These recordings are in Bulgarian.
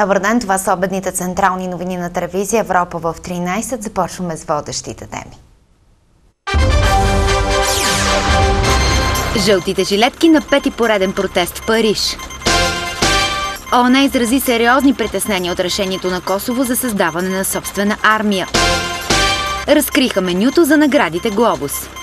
Добър ден, това са обедните централни новини на телевизия Европа в 13. Започваме с водещите теми. Жълтите жилетки на пети пореден протест в Париж. ООН изрази сериозни притеснения от решението на Косово за създаване на собствена армия. Разкриха менюто за наградите Глобус.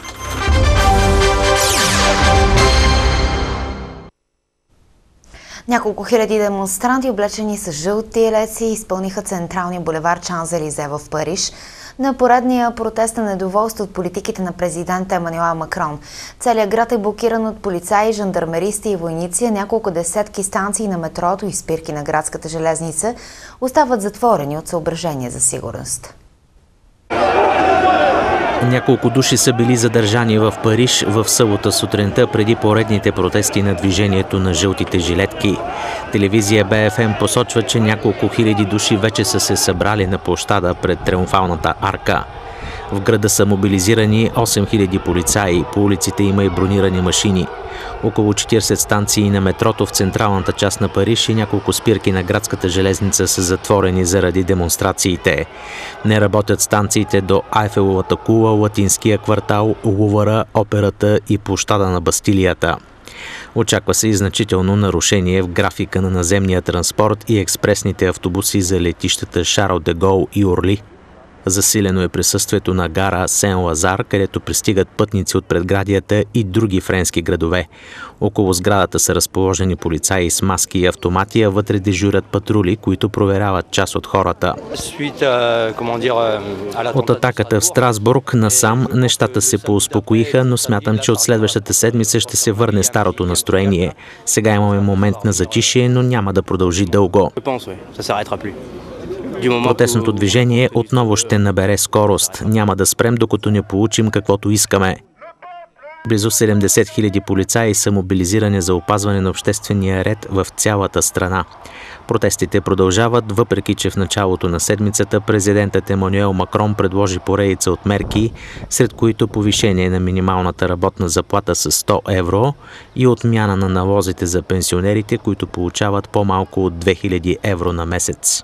Няколко хиляди демонстранти, облечени с жълти леци, изпълниха централния булевар Чанзелизе в Париж на поредния протест на недоволство от политиките на президента Емануел Макрон. Целият град е блокиран от полицаи, жандармеристи и войници, а няколко десетки станции на метрото и спирки на градската железница остават затворени от съображения за сигурност. Няколко души са били задържани в Париж в събота сутринта преди поредните протести на движението на жълтите жилетки. Телевизия БФМ посочва, че няколко хиляди души вече са се събрали на площада пред Триумфалната арка. В града са мобилизирани 8000 полицаи, по улиците има и бронирани машини. Около 40 станции на метрото в централната част на Париж и няколко спирки на градската железница са затворени заради демонстрациите. Не работят станциите до Айфеловата кула, Латинския квартал, Лувара, операта и площада на Бастилията. Очаква се и значително нарушение в графика на наземния транспорт и експресните автобуси за летищата Шарл де Гол и Орли. Засилено е присъствието на гара Сен-Лазар, където пристигат пътници от предградията и други френски градове. Около сградата са разположени полицаи с маски и автомати, а вътре дежурят патрули, които проверяват част от хората. От атаката в Страсбург насам нещата се поуспокоиха, но смятам, че от следващата седмица ще се върне старото настроение. Сега имаме момент на затишие, но няма да продължи дълго. Протестното движение отново ще набере скорост. Няма да спрем, докато не получим каквото искаме. Близо 70 000 полицаи са мобилизирани за опазване на обществения ред в цялата страна. Протестите продължават, въпреки че в началото на седмицата президентът Емануел Макрон предложи поредица от мерки, сред които повишение на минималната работна заплата с 100 евро и отмяна на налозите за пенсионерите, които получават по-малко от 2000 евро на месец.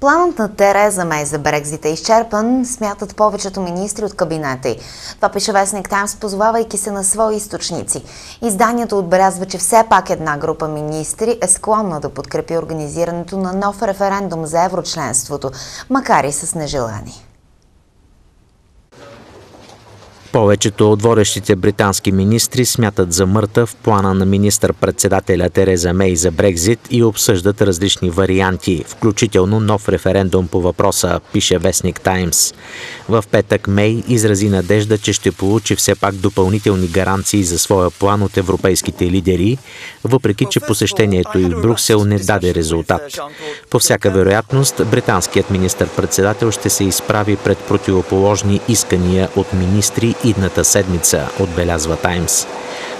Планът на Тереза Мей за Брекзит е изчерпан, смятат повечето министри от кабинета й. Това пише Вестник Таймс, позовавайки се на свои източници. Изданието отбелязва, че все пак една група министри е склонна да подкрепи организирането на нов референдум за еврочленството, макар и с нежелание. Повечето от водещите британски министри смятат за мъртъв плана на министър-председателя Тереза Мей за Брекзит и обсъждат различни варианти, включително нов референдум по въпроса, пише Вестник Таймс. В петък Мей изрази надежда, че ще получи все пак допълнителни гаранции за своя план от европейските лидери, въпреки че посещението и в Брюксел не даде резултат. По всяка вероятност, британският министър-председател ще се изправи пред противоположни искания от министри идната седмица, отбелязва Таймс.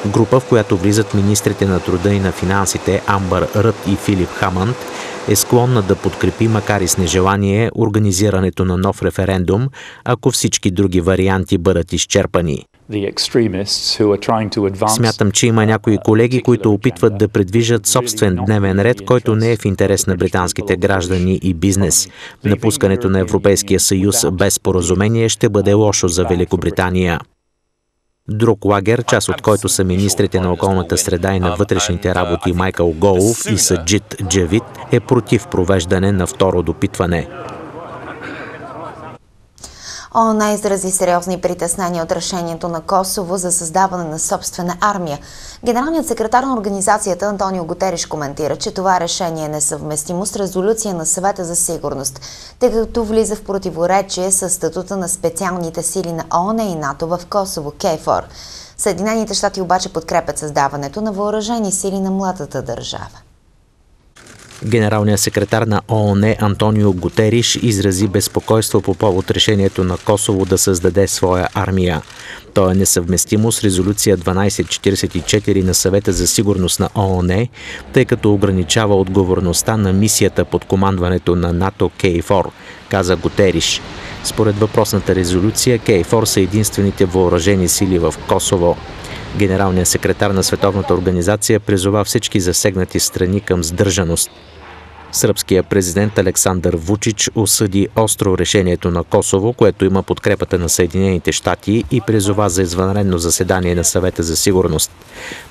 Група, в която влизат министрите на труда и на финансите Амбър Рът и Филип Хамънд, е склонна да подкрепи, макар и с нежелание, организирането на нов референдум, ако всички други варианти бъдат изчерпани. Смятам, че има някои колеги, които опитват да предвижат собствен дневен ред, който не е в интерес на британските граждани и бизнес. Напускането на Европейския съюз без споразумение ще бъде лошо за Великобритания. Друг лагер, част от който са министрите на околната среда и на вътрешните работи Майкъл Голов и Саджит Джавид, е против провеждане на второ допитване. ООН изрази сериозни притеснения от решението на Косово за създаване на собствена армия. Генералният секретар на организацията Антонио Готериш коментира, че това решение е несъвместимо с резолюция на съвета за сигурност, тъй като влиза в противоречие с статута на специалните сили на ООН и НАТО в Косово, КЕФОР. Съединените щати обаче подкрепят създаването на въоръжени сили на младата държава. Генералният секретар на ООН Антонио Гутериш изрази безпокойство по повод решението на Косово да създаде своя армия. То е несъвместимо с резолюция 1244 на съвета за сигурност на ООН, тъй като ограничава отговорността на мисията под командването на НАТО КЕЙФОР, каза Гутериш. Според въпросната резолюция, КЕЙФОР са единствените въоръжени сили в Косово. Генералният секретар на Световната организация призова всички засегнати страни към сдържаност. Сръбският президент Александър Вучич осъди остро решението на Косово, което има подкрепата на Съединените щати и призова за извънредно заседание на съвета за сигурност.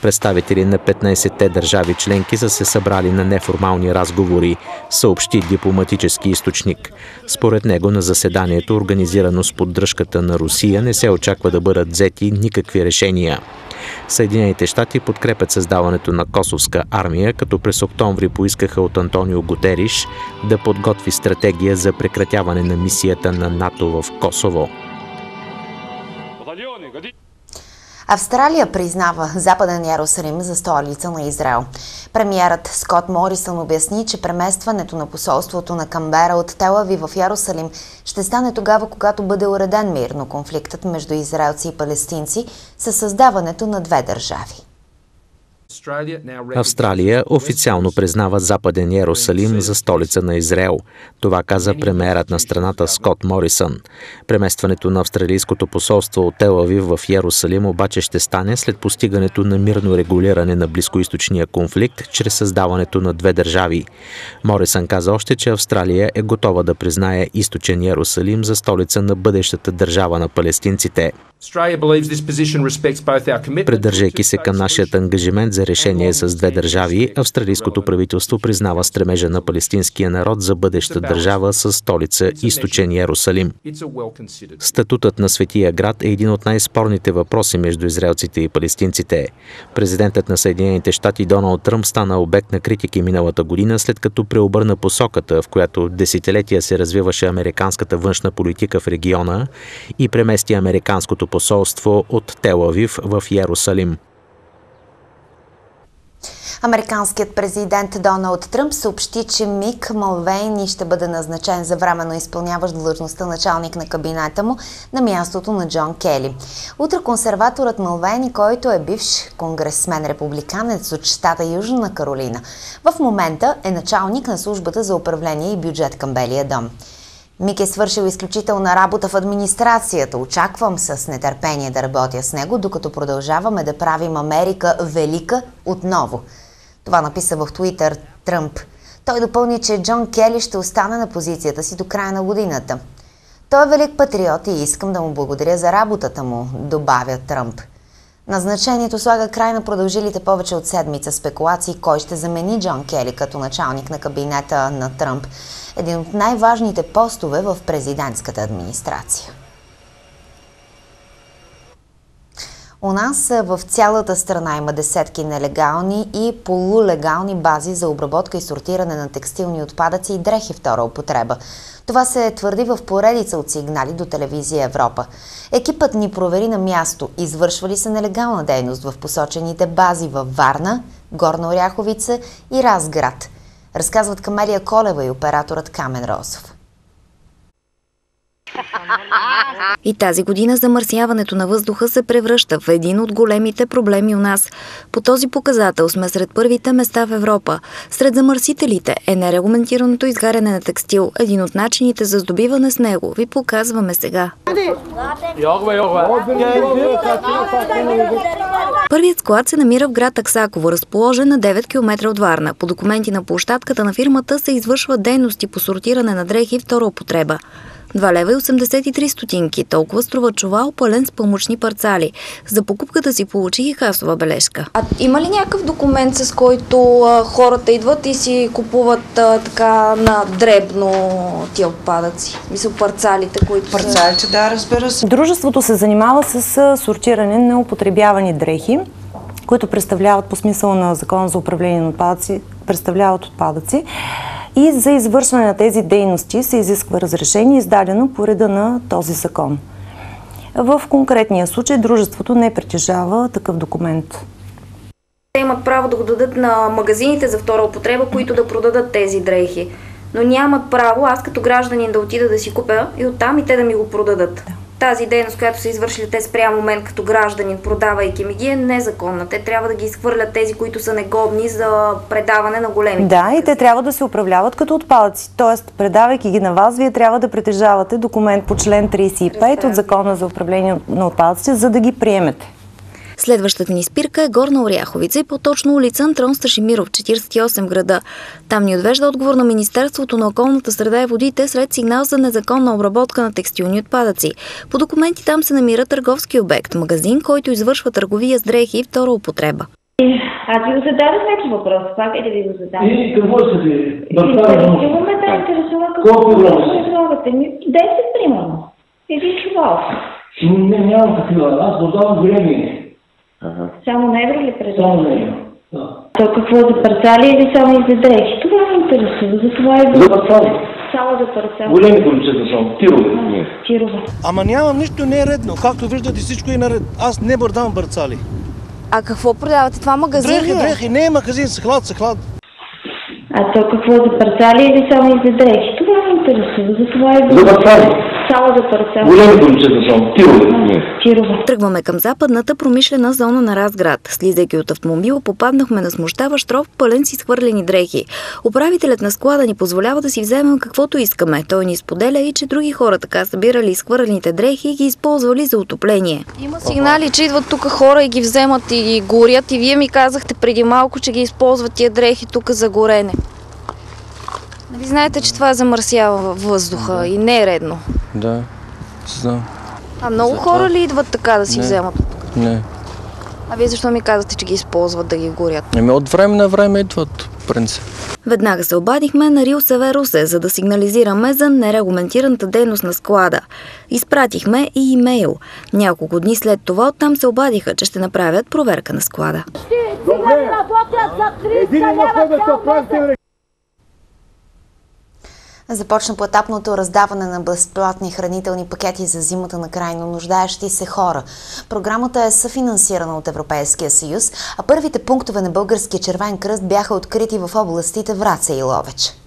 Представители на 15-те държави членки са се събрали на неформални разговори, съобщи дипломатически източник. Според него на заседанието, организирано с поддръжката на Русия, не се очаква да бъдат взети никакви решения. Съединените щати подкрепят създаването на косовска армия, като през октомври поискаха от Антонио Гутериш да подготви стратегия за прекратяване на мисията на НАТО в Косово. Австралия признава Западен Ярусалим за столица на Израел. Премиерът Скот Морисън обясни, че преместването на посолството на Камбера от Телави в Ярусалим ще стане тогава, когато бъде уреден мирно конфликтът между израелци и палестинци със създаването на две държави. Австралия официално признава Западен Иерусалим за столица на Израел. Това каза премиерът на страната Скот Морисън. Преместването на австралийското посолство от Телави в Иерусалим обаче ще стане след постигането на мирно регулиране на близкоисточния конфликт чрез създаването на две държави. Морисън каза още, че Австралия е готова да признае източен Иерусалим за столица на бъдещата държава на палестинците. Придържайки се към нашият ангажимент за решение с две държави, австралийското правителство признава стремежа на палестинския народ за бъдеща държава с столица Източен Ярусалим. Статутът на Светия град е един от най-спорните въпроси между израелците и палестинците. Президентът на Съединените щати Доналд Тръмп стана обект на критики миналата година, след като преобърна посоката, в която десетилетия се развиваше американската външна политика в региона и премести американското посолство от Телавив в Ярусалим. Американският президент Доналд Тръмп съобщи, че Мик Малвейни ще бъде назначен за временно изпълняващ длъжността началник на кабинета му на мястото на Джон Кели. Утре консерваторът Малвейни, който е бивш конгресмен републиканец от щата Южна Каролина, в момента е началник на службата за управление и бюджет към Белия дом. Мик е свършил изключителна работа в администрацията. Очаквам с нетърпение да работя с него, докато продължаваме да правим Америка велика отново. Това написа в Твитър Тръмп. Той допълни, че Джон Кели ще остане на позицията си до края на годината. Той е велик патриот и искам да му благодаря за работата му, добавя Тръмп. Назначението слага край на продължилите повече от седмица спекулации кой ще замени Джон Кели като началник на кабинета на Тръмп, един от най-важните постове в президентската администрация. У нас в цялата страна има десетки нелегални и полулегални бази за обработка и сортиране на текстилни отпадъци и дрехи втора употреба. Това се твърди в поредица от сигнали до телевизия Европа. Екипът ни провери на място, извършва ли се нелегална дейност в посочените бази във Варна, Горна Оряховица и Разград. Разказват Камелия Колева и операторът Камен Росов. И тази година замърсяването на въздуха се превръща в един от големите проблеми у нас. По този показател сме сред първите места в Европа. Сред замърсителите е нерегламентираното изгаряне на текстил. Един от начините за здобиване с него ви показваме сега. Първият склад се намира в град Аксаково, разположен на 9 км от Варна. По документи на площадката на фирмата се извършват дейности по сортиране на дрехи втора употреба. 2 лева и 83 стотинки. Толкова струва чувал пълен с памучни парцали. За покупката си получих и касова бележка. А има ли някакъв документ, с който а, хората идват и си купуват а, така на дребно тия отпадъци? Мисля, парцалите, които Парцалите, са... да, разбира се. Дружеството се занимава с сортиране на употребявани дрехи, които представляват по смисъла на закона за управление на отпадъци, представляват отпадъци. И за извършване на тези дейности се изисква разрешение, издадено по реда на този закон. В конкретния случай дружеството не притежава такъв документ. Те имат право да го дадат на магазините за втора употреба, които да продадат тези дрехи. Но нямат право аз като гражданин да отида да си купя и оттам и те да ми го продадат. Да тази дейност, която са извършили те спрямо мен като гражданин, продавайки ми ги, е незаконна. Те трябва да ги изхвърлят тези, които са негодни за предаване на големи. Да, и те трябва да се управляват като отпадъци. Тоест, предавайки ги на вас, вие трябва да притежавате документ по член 35 от Закона за управление на отпадъците, за да ги приемете. Следващата ни спирка е Горна Оряховица и по-точно улица Антрон Сташимиров, 48 града. Там ни отвежда отговор на Министерството на околната среда и водите след сигнал за незаконна обработка на текстилни отпадъци. По документи там се намира търговски обект, магазин, който извършва търговия с дрехи и втора употреба. Аз ви го зададох вече въпрос. Пак е да ви го задам. И какво ще ви? Интересува ме да интересува какво предлагате. Ми, 10 примерно. Един чувал. Не, нямам такива. Аз продавам големи. Само на евро ли Само не. Да. То какво за парцали или само за дрехи? Това ме интересува. За това е За парцали. Само за парцали. Големи количества само. Тирове. Тирова. Ама нямам нищо не е редно. Както виждате всичко е наред. Аз не бърдам бърцали. А какво продавате? Това магазин Дрехи, дрехи, не е магазин, с хлад, с хлад. А то какво за парцали или само за дрехи? Това ме интересува. За това е За парцали. За парцали. Големи количества само. Тирове. Тирова. Тръгваме към западната промишлена зона на Разград. Слизайки от автомобила, попаднахме на смущаващ ров, пълен с изхвърлени дрехи. Управителят на склада ни позволява да си вземем каквото искаме. Той ни споделя и, че други хора така събирали изхвърлените дрехи и ги използвали за отопление. Има сигнали, че идват тук хора и ги вземат и ги горят. И вие ми казахте преди малко, че ги използват тия дрехи тук за горене. Нали знаете, че това замърсява въздуха и не е редно. Да, знам. А много хора ли идват така да си Не. вземат? Не. А вие защо ми казахте, че ги използват да ги горят? Еми от време на време идват, принцип. Веднага се обадихме на Рил Север Русе, за да сигнализираме за нерегламентираната дейност на склада. Изпратихме и имейл. Няколко дни след това оттам се обадиха, че ще направят проверка на склада. Започна поетапното раздаване на безплатни хранителни пакети за зимата на крайно нуждаещи се хора. Програмата е съфинансирана от Европейския съюз, а първите пунктове на Българския червен кръст бяха открити в областите Враца и Ловеч.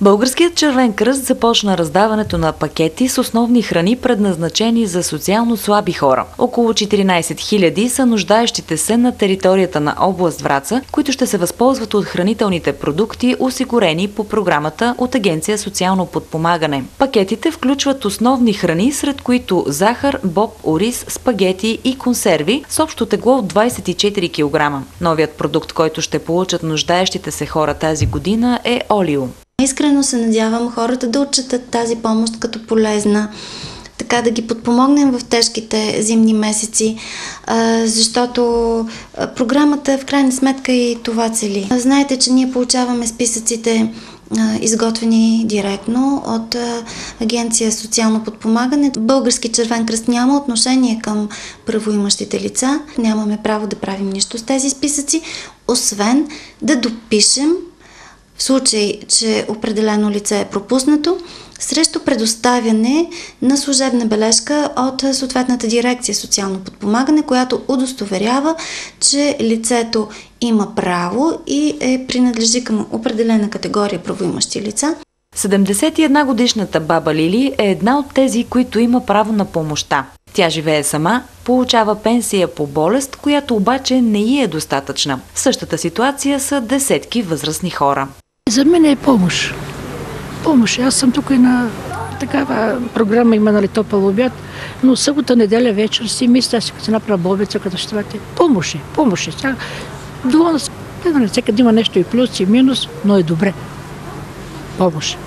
Българският червен кръст започна раздаването на пакети с основни храни, предназначени за социално слаби хора. Около 14 000 са нуждаещите се на територията на област Враца, които ще се възползват от хранителните продукти, осигурени по програмата от Агенция социално подпомагане. Пакетите включват основни храни, сред които захар, боб, ориз, спагети и консерви с общо тегло от 24 кг. Новият продукт, който ще получат нуждаещите се хора тази година е олио. Искрено се надявам хората да отчитат тази помощ като полезна, така да ги подпомогнем в тежките зимни месеци, защото програмата в крайна сметка и това цели. Знаете, че ние получаваме списъците изготвени директно от Агенция социално подпомагане. Български червен кръст няма отношение към правоимащите лица. Нямаме право да правим нищо с тези списъци, освен да допишем в случай, че определено лице е пропуснато, срещу предоставяне на служебна бележка от съответната дирекция социално подпомагане, която удостоверява, че лицето има право и е принадлежи към определена категория правоимащи лица. 71 годишната баба Лили е една от тези, които има право на помощта. Тя живее сама, получава пенсия по болест, която обаче не й е достатъчна. В същата ситуация са десетки възрастни хора. За мен е помощ. Помощ. Аз съм тук и на такава програма има нали топъл обяд, но събота, неделя вечер си мисля, си като направя бобица, като ще бъде. Помощ е, помощ е. Сега, доволна съм. Нали, всекъде има нещо и плюс и минус, но е добре. Помощ.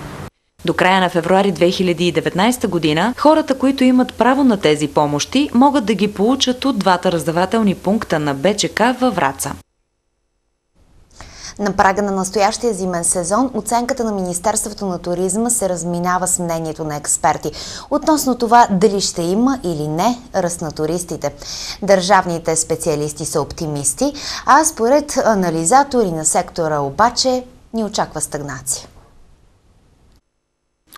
До края на февруари 2019 година хората, които имат право на тези помощи, могат да ги получат от двата раздавателни пункта на БЧК във Враца. На прага на настоящия зимен сезон оценката на Министерството на туризма се разминава с мнението на експерти относно това дали ще има или не ръст на туристите. Държавните специалисти са оптимисти, а според анализатори на сектора обаче ни очаква стагнация.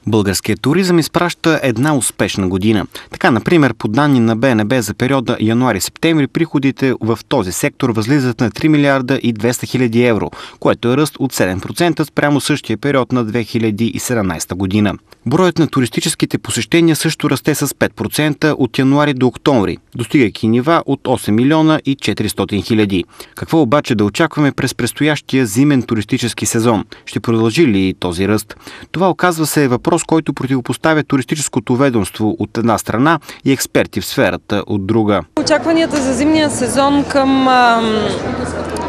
Българският туризъм изпраща една успешна година. Така, например, по данни на БНБ за периода януари-септември, приходите в този сектор възлизат на 3 милиарда и 200 хиляди евро, което е ръст от 7% спрямо същия период на 2017 година. Броят на туристическите посещения също расте с 5% от януари до октомври, достигайки нива от 8 милиона и 400 хиляди. Какво обаче да очакваме през предстоящия зимен туристически сезон? Ще продължи ли този ръст? Това оказва се въпрос въпрос, който противопоставя туристическото ведомство от една страна и експерти в сферата от друга. Очакванията за зимния сезон към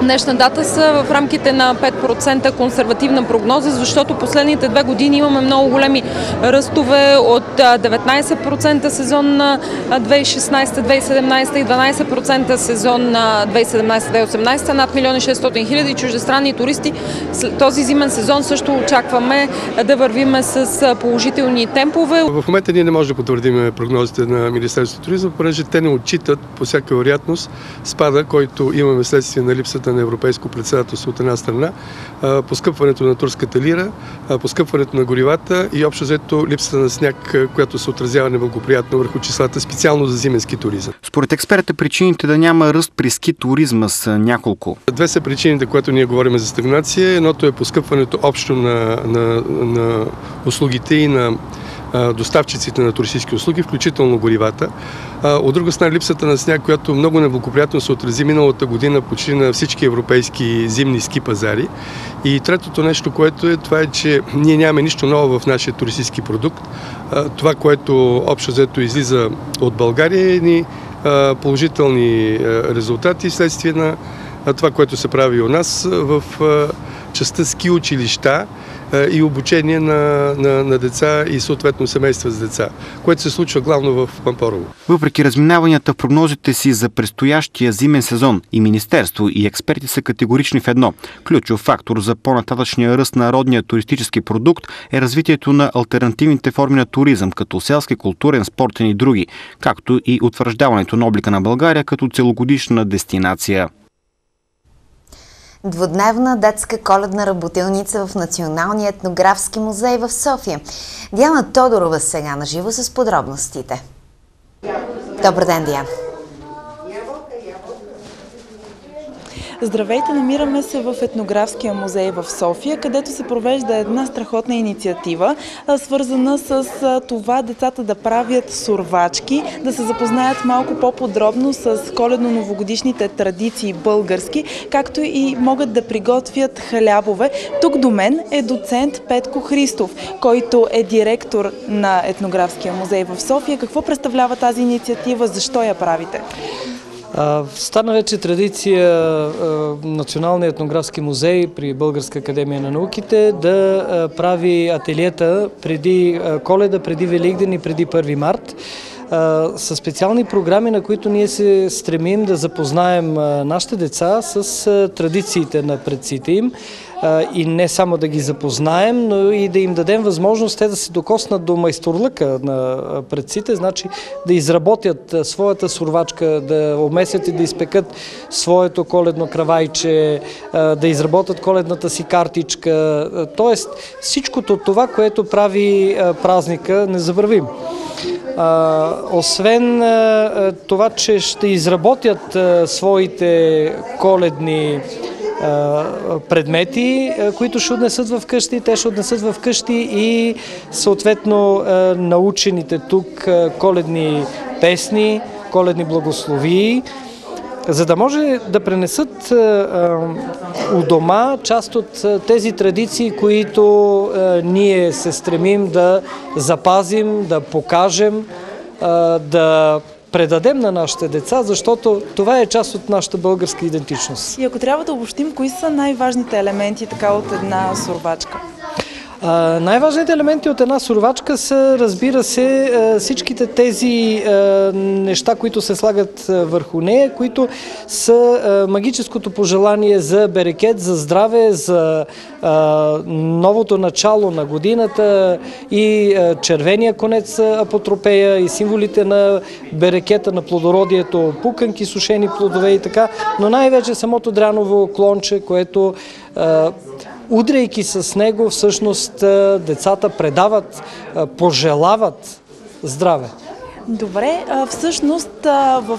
днешна дата са в рамките на 5% консервативна прогноза, защото последните две години имаме много големи ръстове от 19% сезон на 2016-2017 и 12% сезон на 2017-2018, над 1 600 хиляди чуждестранни туристи. Този зимен сезон също очакваме да вървиме с положителни темпове. В момента ние не можем да потвърдим прогнозите на Министерството туризъм, понеже те не отчитат по всяка вероятност спада, който имаме следствие на липсата на европейско председателство от една страна, поскъпването на турската лира, поскъпването на горивата и общо взето липсата на сняг, която се отразява неблагоприятно върху числата, специално за зименски туризъм. Според експерта причините да няма ръст при ски туризма са няколко. Две са причините, когато ние говорим за стагнация. Едното е поскъпването общо на, на, на услугите и на доставчиците на туристически услуги, включително горивата. От друга страна, липсата на сняг, която много неблагоприятно се отрази миналата година почти на всички европейски зимни ски пазари. И третото нещо, което е, това е, че ние нямаме нищо ново в нашия туристически продукт. Това, което общо взето излиза от България е ни положителни резултати следствие на това, което се прави у нас в частта ски училища, и обучение на, на, на деца и съответно семейства с деца, което се случва главно в Пампорово. Въпреки разминаванията в прогнозите си за предстоящия зимен сезон и Министерство и експерти са категорични в едно. Ключов фактор за по-нататъчния ръст на родния туристически продукт е развитието на альтернативните форми на туризъм, като селски, културен, спортен и други, както и утвърждаването на облика на България като целогодишна дестинация. Двудневна детска коледна работилница в Националния етнографски музей в София. Диана Тодорова сега на живо с подробностите. Добър ден, Диана! Здравейте, намираме се в Етнографския музей в София, където се провежда една страхотна инициатива, свързана с това децата да правят сурвачки, да се запознаят малко по-подробно с коледно-новогодишните традиции български, както и могат да приготвят хлябове. Тук до мен е доцент Петко Христов, който е директор на Етнографския музей в София. Какво представлява тази инициатива? Защо я правите? Стана вече традиция Националния етнографски музей при Българска академия на науките да прави ателиета преди коледа, преди Великден и преди 1 март с специални програми, на които ние се стремим да запознаем нашите деца с традициите на предците им и не само да ги запознаем, но и да им дадем възможност те да се докоснат до майсторлъка на предците, значи да изработят своята сурвачка, да обмесят и да изпекат своето коледно кравайче, да изработят коледната си картичка, т.е. всичкото това, което прави празника незабравим. Освен това, че ще изработят своите коледни предмети, които ще отнесат в къщи. Те ще отнесат в къщи и съответно научените тук коледни песни, коледни благословии, за да може да пренесат у дома част от тези традиции, които ние се стремим да запазим, да покажем, да предадем на нашите деца, защото това е част от нашата българска идентичност. И ако трябва да обобщим, кои са най-важните елементи така от една сурвачка? Най-важните елементи от една сурвачка са, разбира се, всичките тези неща, които се слагат върху нея, които са магическото пожелание за берекет, за здраве, за новото начало на годината и червения конец апотропея и символите на берекета, на плодородието, пуканки, сушени плодове и така, но най-вече самото дряново клонче, което удряйки с него, всъщност децата предават, пожелават здраве. Добре, всъщност в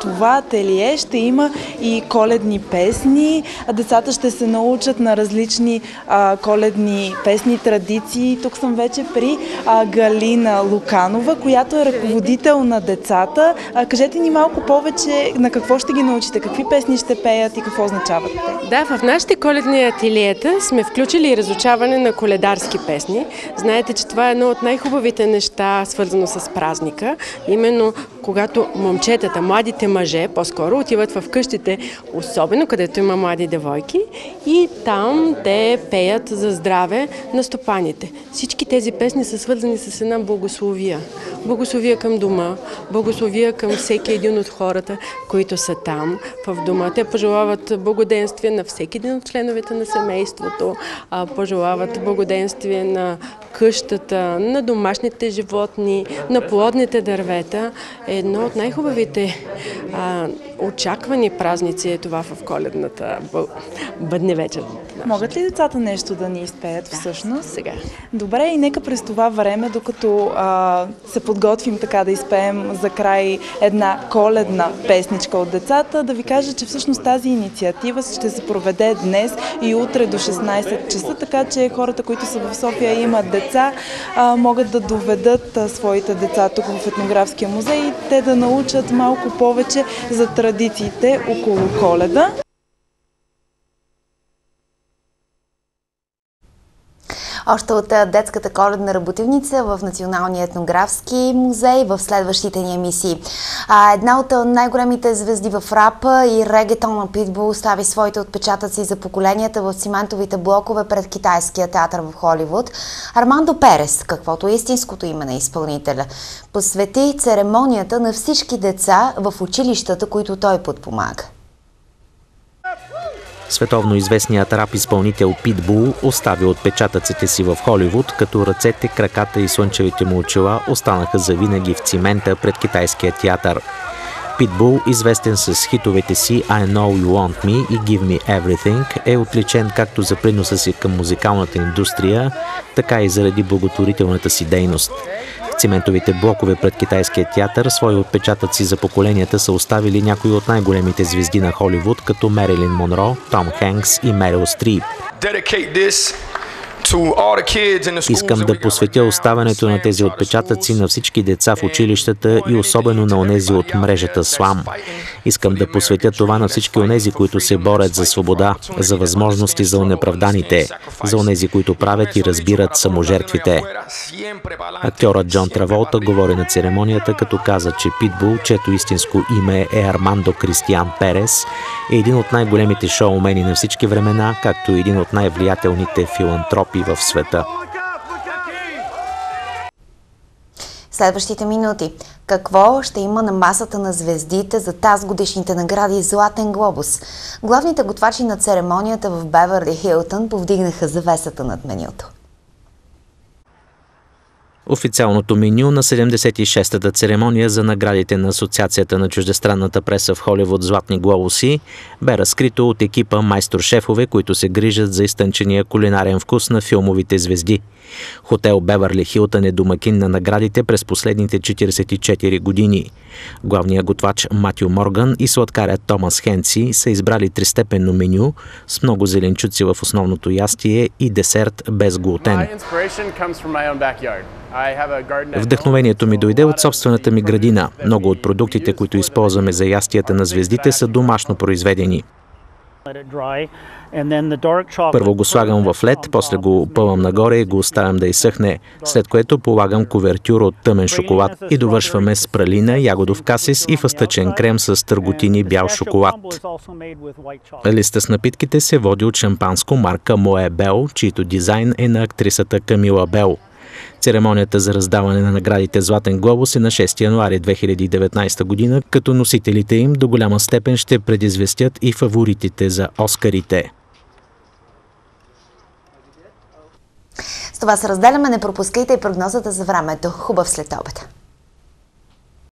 това ателие ще има и коледни песни. Децата ще се научат на различни а, коледни песни, традиции. Тук съм вече при а, Галина Луканова, която е ръководител на децата. А, кажете ни малко повече на какво ще ги научите, какви песни ще пеят и какво означават те. Да, в нашите коледни ателиета сме включили разучаване на коледарски песни. Знаете, че това е едно от най-хубавите неща, свързано с празника. Именно когато момчетата, младите мъже, по-скоро отиват в къщите, особено където има млади девойки, и там те пеят за здраве на стопаните. Всички тези песни са свързани с една благословия. Благословия към дома, благословия към всеки един от хората, които са там в дома. Те пожелават благоденствие на всеки един от членовете на семейството, пожелават благоденствие на къщата, на домашните животни, на плодните дървета. Едно от най-хубавите очаквани празници е това в коледната бъдне вечер. Могат ли децата нещо да ни изпеят да, всъщност? Сега. Добре, и нека през това време, докато а, се подготвим така да изпеем за край една коледна песничка от децата, да ви кажа, че всъщност тази инициатива ще се проведе днес и утре до 16 часа, така че хората, които са в София имат деца, могат да доведат своите деца тук в етнографския музей и те да научат малко повече за традициите около коледа. Още от детската коледна работилница в Националния етнографски музей в следващите ни емисии. Една от най-големите звезди в рапа и регетона Питбул остави своите отпечатъци за поколенията в циментовите блокове пред китайския театър в Холивуд. Армандо Перес, каквото е истинското име на изпълнителя, посвети церемонията на всички деца в училищата, които той подпомага. Световно известният рап изпълнител Питбул остави отпечатъците си в Холивуд, като ръцете, краката и слънчевите му очила останаха завинаги в цимента пред китайския театър. Питбул, известен с хитовете си I Know You Want Me и Give Me Everything, е отличен както за приноса си към музикалната индустрия, така и заради благотворителната си дейност циментовите блокове пред китайския театър свои отпечатъци за поколенията са оставили някои от най-големите звезди на Холивуд, като Мерилин Монро, Том Хенкс и Мерил Стрип. Искам да посветя оставането на тези отпечатъци на всички деца в училищата и особено на онези от мрежата СЛАМ. Искам да посветя това на всички онези, които се борят за свобода, за възможности за унеправданите, за онези, които правят и разбират саможертвите. Актьорът Джон Траволта говори на церемонията, като каза, че Питбул, чето истинско име е Армандо Кристиан Перес, е един от най-големите шоумени на всички времена, както и един от най-влиятелните филантропи в света. Следващите минути. Какво ще има на масата на звездите за тази годишните награди Златен глобус? Главните готвачи на церемонията в Беверли Хилтън повдигнаха завесата над менюто. Официалното меню на 76-та церемония за наградите на Асоциацията на чуждестранната преса в Холивуд Златни глобуси бе разкрито от екипа майстор-шефове, които се грижат за изтънчения кулинарен вкус на филмовите звезди. Хотел Беверли Хилтън е домакин на наградите през последните 44 години. Главният готвач Матю Морган и сладкарят Томас Хенци са избрали тристепенно меню с много зеленчуци в основното ястие и десерт без глутен. Вдъхновението ми дойде от собствената ми градина. Много от продуктите, които използваме за ястията на звездите, са домашно произведени. Първо го слагам в лед, после го пъвам нагоре и го оставям да изсъхне, след което полагам кувертюр от тъмен шоколад и довършваме с пралина, ягодов касис и фъстъчен крем с търготини бял шоколад. Листа с напитките се води от шампанско марка Моe Бел, чийто дизайн е на актрисата Камила Бел. Церемонията за раздаване на наградите Златен глобус е на 6 януари 2019 година, като носителите им до голяма степен ще предизвестят и фаворитите за Оскарите. С това се разделяме, не пропускайте и прогнозата за времето. Хубав след обеда.